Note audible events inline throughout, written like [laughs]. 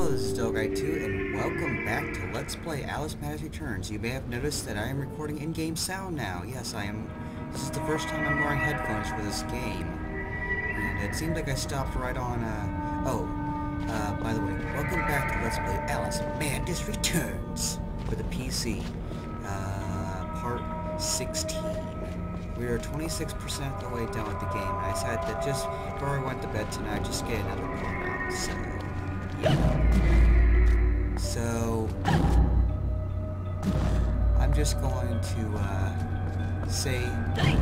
Hello, this is Guy2, and welcome back to Let's Play Alice Madness Returns. You may have noticed that I am recording in-game sound now. Yes, I am. This is the first time I'm wearing headphones for this game. And it seemed like I stopped right on, uh... Oh, uh, by the way, welcome back to Let's Play Alice Madness Returns for the PC. Uh, part 16. We are 26% of the way done with the game, and I decided that just before I went to bed tonight, just get another part out, so... So, I'm just going to uh, say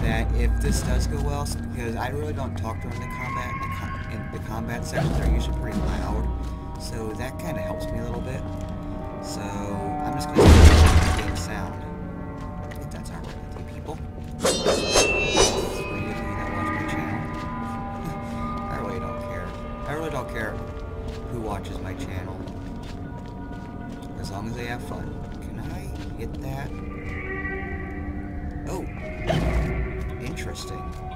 that if this does go well, because I really don't talk during the combat, the com in the combat sections are usually pretty loud, so that kind of helps me a little bit. So, I'm just going to sound. Interesting.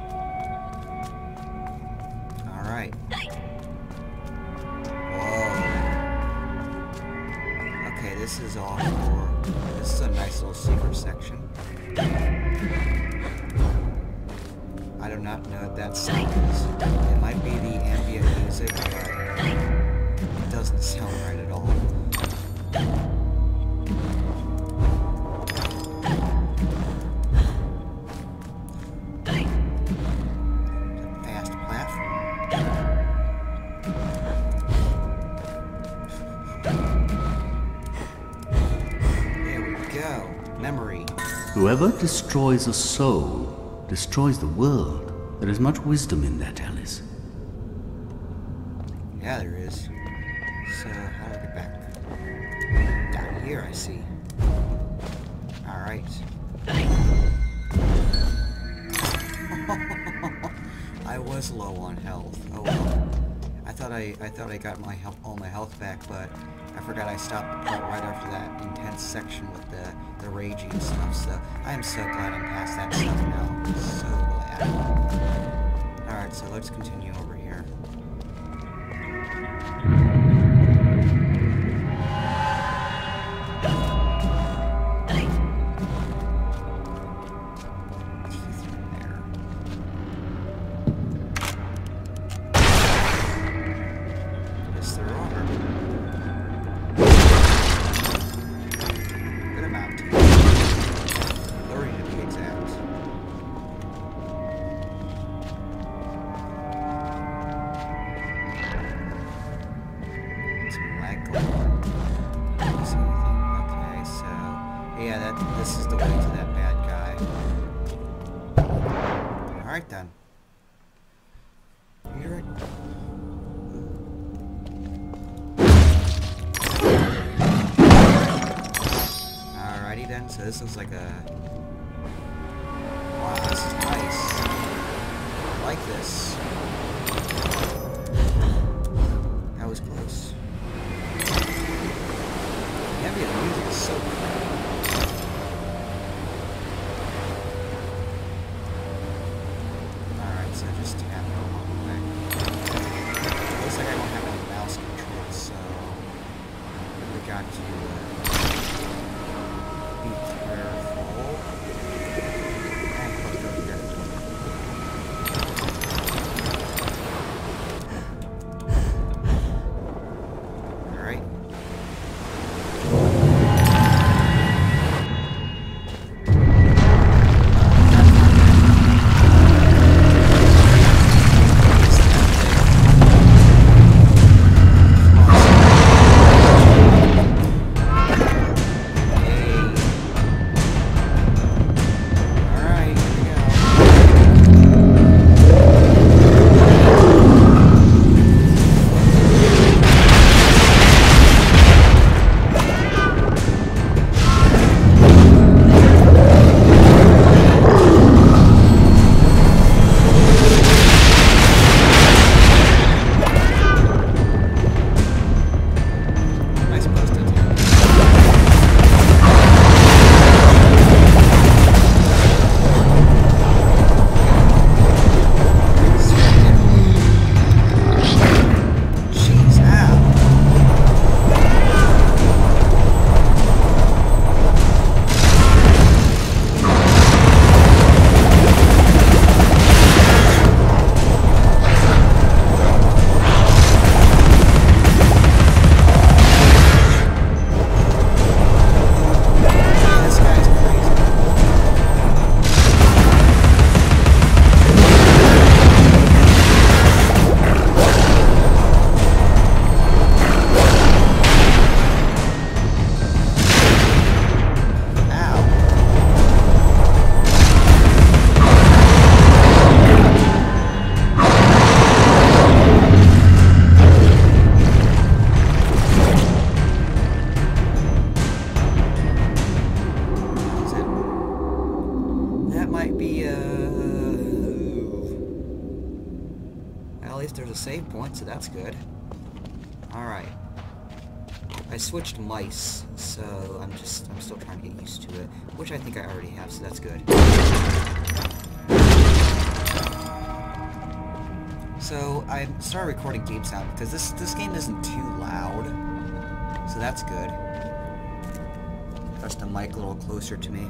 Alright. Whoa. Okay, this is all for... This is a nice little secret section. I do not know what that sound is. It might be the ambient music, but it doesn't sound right at all. Memory. Whoever destroys a soul destroys the world. There is much wisdom in that, Alice. Yeah, there is. So, how do I get back? Down here, I see. Alright. [laughs] I was low on health. Oh well. I thought I I thought I got my all my health back, but I forgot I stopped right right after that intense section with the the raging stuff. So I am so glad I'm past that stuff now. So glad. Alright, so let's continue over here. This is the way to that bad guy. All right then. You're right. Alrighty then, so this looks like a... that's good. Alright. I switched mice, so I'm just, I'm still trying to get used to it, which I think I already have, so that's good. So, I started recording game sound because this, this game isn't too loud, so that's good. Press the mic a little closer to me.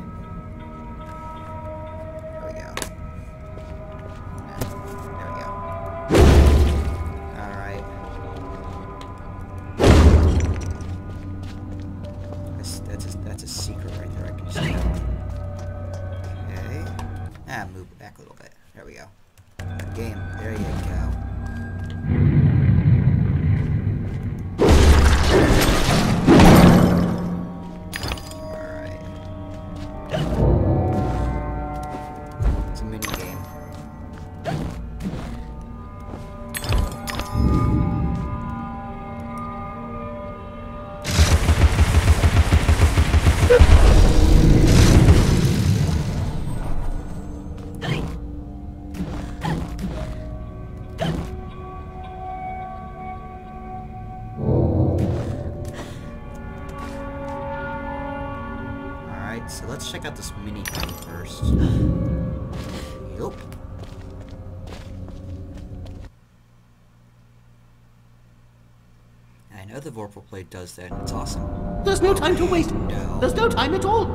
Blade does that, it's awesome. There's no time to waste. No. There's no time at all.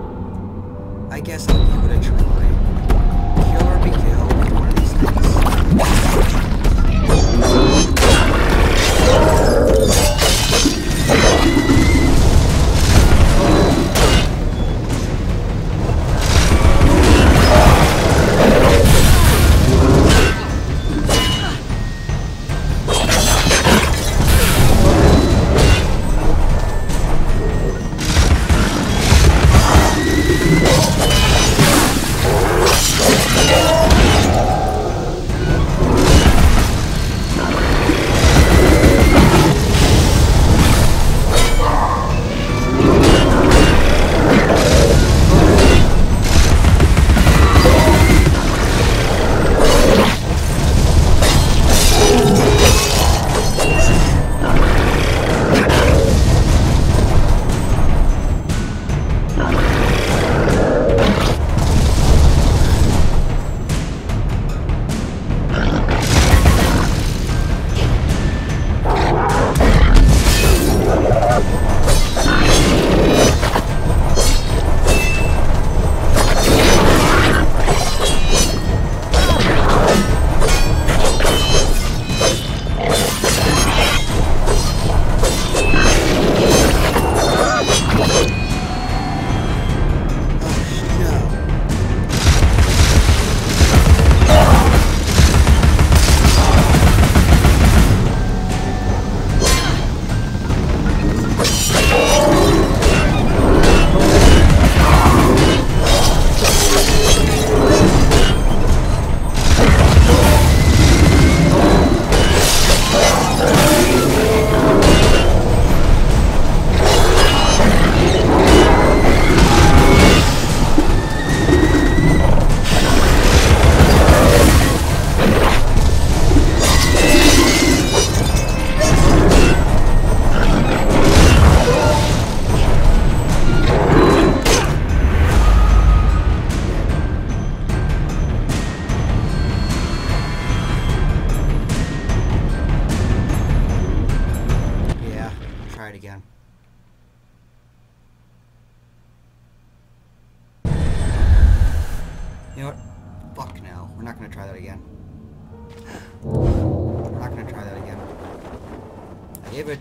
I guess I'll give it a try. Kill or be killed, one of these things.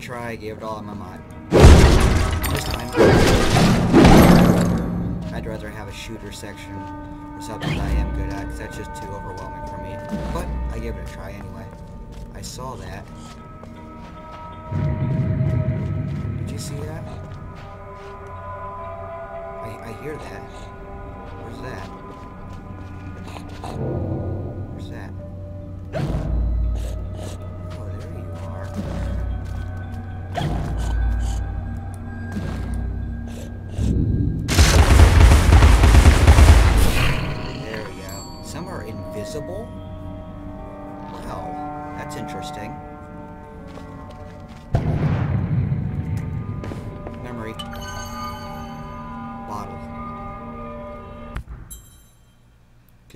Try, I gave it all my mind. This time, I'd rather have a shooter section or something that I am good at, because that's just too overwhelming for me. But I gave it a try anyway. I saw that. Did you see that? I, I hear that. Where's that?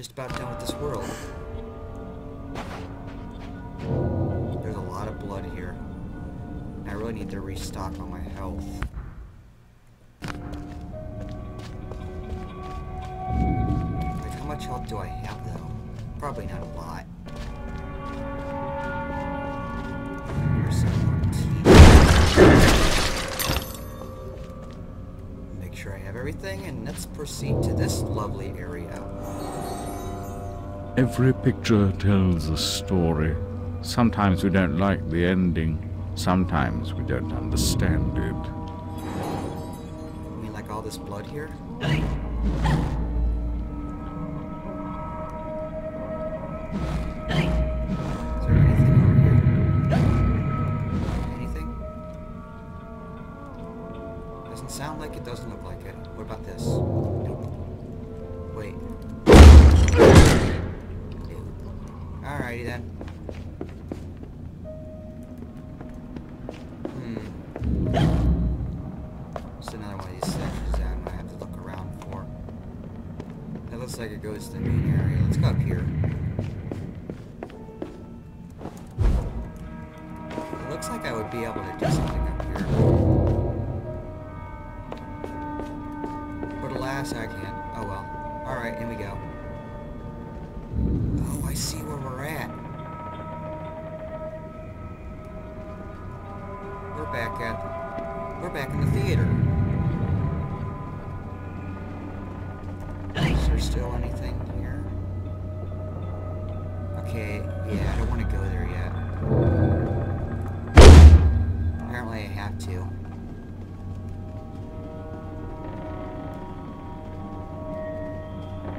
Just about done with this world. There's a lot of blood here. I really need to restock on my health. Like, how much health do I have, though? Probably not a lot. Make sure I have everything, and let's proceed to this lovely area. Every picture tells a story. Sometimes we don't like the ending. Sometimes we don't understand it. You mean, like all this blood here? Alrighty then. Hmm. It's another one of these that I'm gonna have to look around for. Looks like it goes to the main area. Let's go up here. Back at... We're back in the theater. Is there still anything here? Okay, yeah, I don't want to go there yet. Apparently I have to.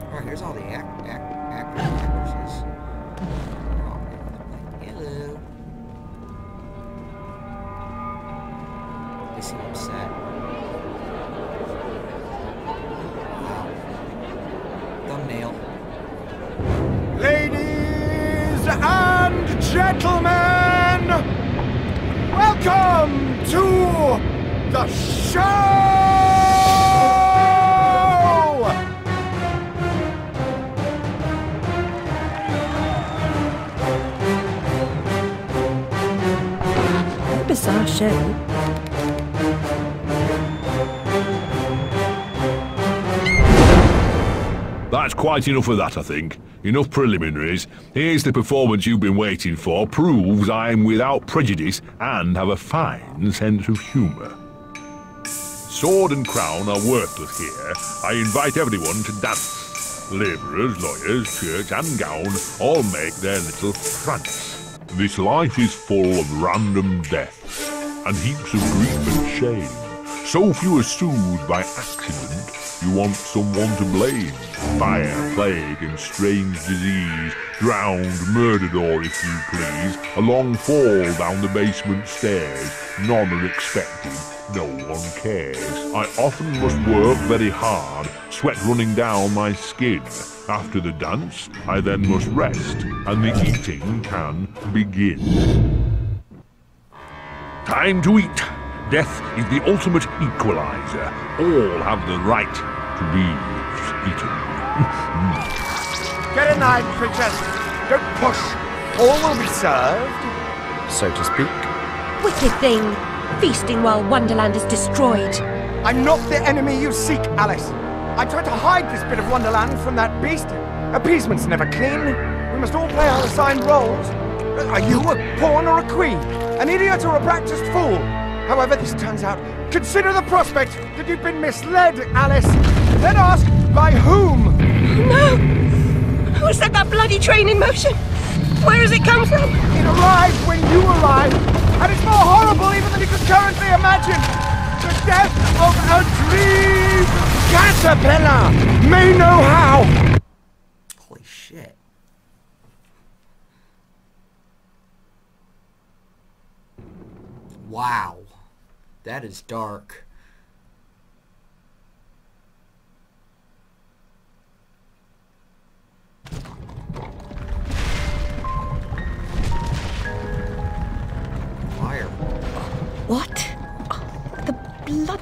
Alright, here's all the gentlemen, welcome to the show! What a bizarre show. That's quite enough of that, I think. Enough preliminaries. Here's the performance you've been waiting for. Proves I'm without prejudice and have a fine sense of humour. Sword and crown are worthless here. I invite everyone to dance. Labourers, lawyers, church and gown all make their little prance. This life is full of random death and heaps of grief and shame. So few are soothed by accident, you want someone to blame. Fire, plague, and strange disease, drowned, murdered, or if you please, a long fall down the basement stairs. None are expected, no one cares. I often must work very hard, sweat running down my skin. After the dance, I then must rest, and the eating can begin. Time to eat. Death is the ultimate equalizer. All have the right to be eaten. Get a knife, princess. Don't push. All will be served, so to speak. Wicked thing! Feasting while Wonderland is destroyed. I'm not the enemy you seek, Alice. I tried to hide this bit of Wonderland from that beast. Appeasement's never clean. We must all play our assigned roles. Are you a pawn or a queen? An idiot or a practiced fool? However this turns out, consider the prospect that you've been misled, Alice. Then ask, by whom? No! Who set that bloody train in motion? Where has it come from? It arrived when you arrived, and it's more horrible even than you could currently imagine. The death of a dream caterpillar may know how. Holy shit. Wow. That is dark.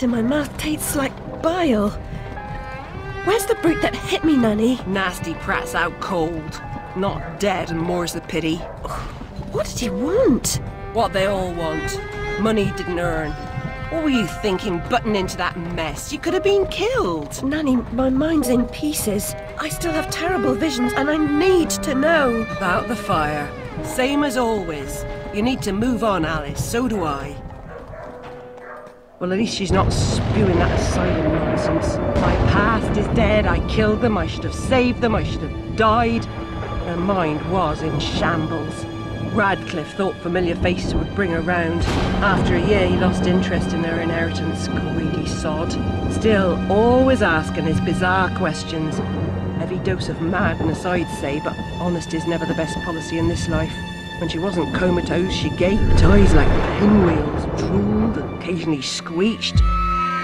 Blood in my mouth tastes like bile. Where's the brute that hit me, Nanny? Nasty prat's out cold. Not dead, and more's the pity. What did he want? What they all want. Money he didn't earn. What were you thinking, butting into that mess? You could have been killed. Nanny, my mind's in pieces. I still have terrible visions, and I need to know. About the fire. Same as always. You need to move on, Alice. So do I. Well, at least she's not spewing that asylum nonsense. My past is dead. I killed them. I should have saved them. I should have died. Her mind was in shambles. Radcliffe thought familiar faces would bring her round. After a year, he lost interest in their inheritance. Greedy sod. Still, always asking his bizarre questions. Heavy dose of madness, I'd say, but honesty's never the best policy in this life. When she wasn't comatose, she gaped, eyes like pinwheels, drooled, occasionally screeched.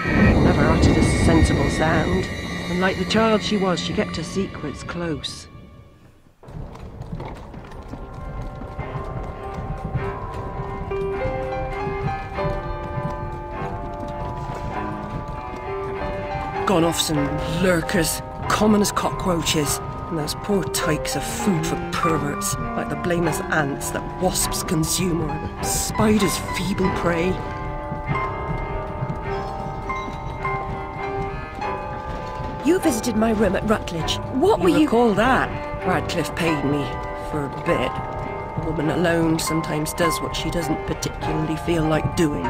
Never uttered a sensible sound. And like the child she was, she kept her secrets close. Gone off some lurkers, common as cockroaches. And those poor tykes are food for perverts, like the blameless ants that wasps consume or spiders' feeble prey. You visited my room at Rutledge. What were you you... recall that? Radcliffe paid me for a bit. A woman alone sometimes does what she doesn't particularly feel like doing.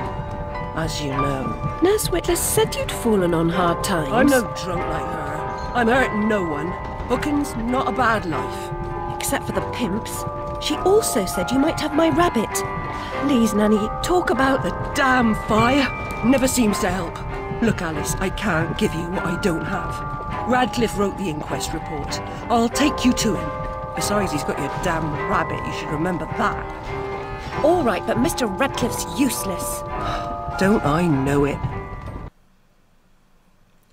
As you know. Nurse Witless said you'd fallen on hard times. I'm no drunk like her. I'm hurting no one. Hooking's not a bad life. Except for the pimps. She also said you might have my rabbit. Please, Nanny, talk about the... The damn fire never seems to help. Look, Alice, I can't give you what I don't have. Radcliffe wrote the inquest report. I'll take you to him. Besides, he's got your damn rabbit. You should remember that. All right, but Mr. Radcliffe's useless. Don't I know it?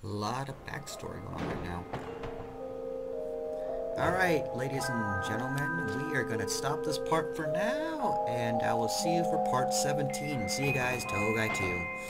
A lot of backstory going on right now. Alright, ladies and gentlemen, we are going to stop this part for now, and I will see you for part 17. See you guys, Togai 2.